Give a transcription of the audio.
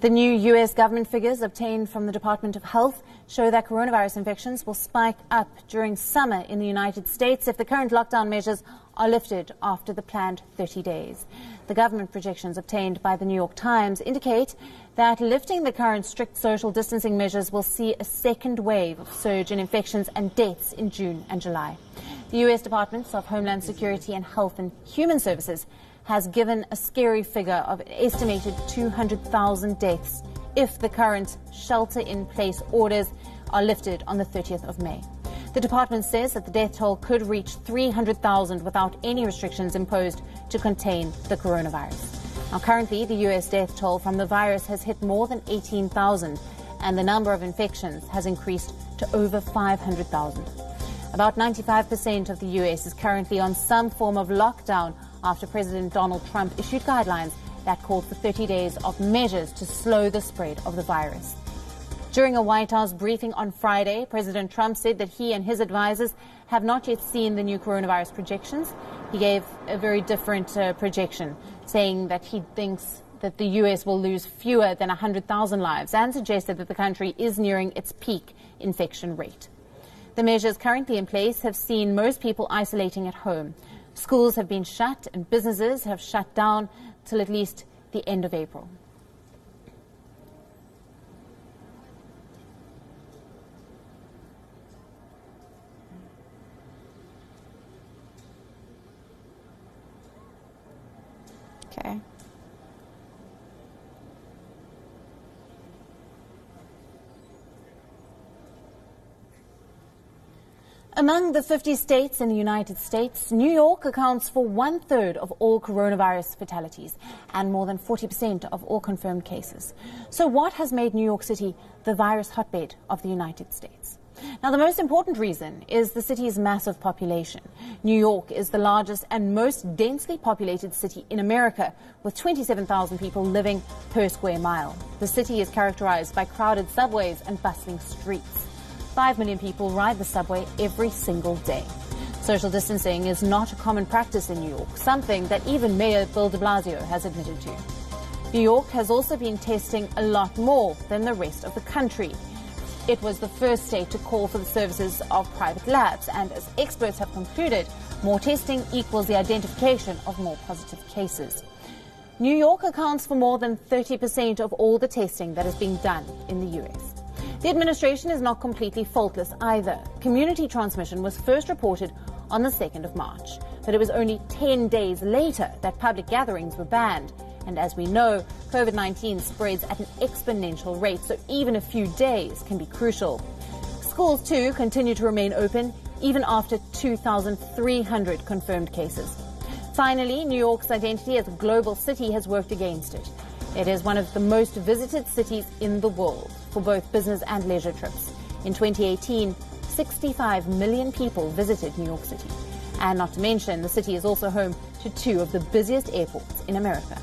The new U.S. government figures obtained from the Department of Health show that coronavirus infections will spike up during summer in the United States if the current lockdown measures are lifted after the planned 30 days. The government projections obtained by the New York Times indicate that lifting the current strict social distancing measures will see a second wave of surge in infections and deaths in June and July. The U.S. Departments of Homeland Security and Health and Human Services has given a scary figure of estimated 200,000 deaths if the current shelter in place orders are lifted on the 30th of May. The department says that the death toll could reach 300,000 without any restrictions imposed to contain the coronavirus. Now, currently, the U.S. death toll from the virus has hit more than 18,000, and the number of infections has increased to over 500,000. About 95% of the U.S. is currently on some form of lockdown after President Donald Trump issued guidelines that called for 30 days of measures to slow the spread of the virus. During a White House briefing on Friday, President Trump said that he and his advisors have not yet seen the new coronavirus projections. He gave a very different uh, projection, saying that he thinks that the U.S. will lose fewer than 100,000 lives and suggested that the country is nearing its peak infection rate. The measures currently in place have seen most people isolating at home. Schools have been shut and businesses have shut down till at least the end of April. Among the 50 states in the United States, New York accounts for one third of all coronavirus fatalities and more than 40% of all confirmed cases. So, what has made New York City the virus hotbed of the United States? Now, the most important reason is the city's massive population. New York is the largest and most densely populated city in America, with 27,000 people living per square mile. The city is characterized by crowded subways and bustling streets. 5 million people ride the subway every single day. Social distancing is not a common practice in New York, something that even Mayor Bill de Blasio has admitted to. New York has also been testing a lot more than the rest of the country. It was the first state to call for the services of private labs, and as experts have concluded, more testing equals the identification of more positive cases. New York accounts for more than 30% of all the testing that is being done in the US. The administration is not completely faultless either. Community transmission was first reported on the 2nd of March, but it was only 10 days later that public gatherings were banned. And as we know, COVID 19 spreads at an exponential rate, so even a few days can be crucial. Schools, too, continue to remain open even after 2,300 confirmed cases. Finally, New York's identity as a global city has worked against it. It is one of the most visited cities in the world for both business and leisure trips. In 2018, 65 million people visited New York City. And not to mention, the city is also home to two of the busiest airports in America.